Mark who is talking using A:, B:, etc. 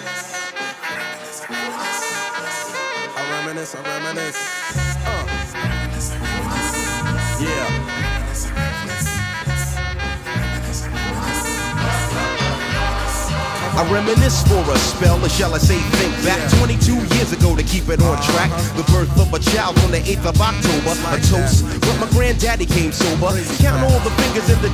A: I reminisce, I reminisce. Uh. Yeah.
B: I reminisce for a spell, or shall I say think back? 22 years ago to keep it on track. Uh-huh. The birth of a child on the 8th of October. A toast, but my granddaddy came sober. Count all the fingers in the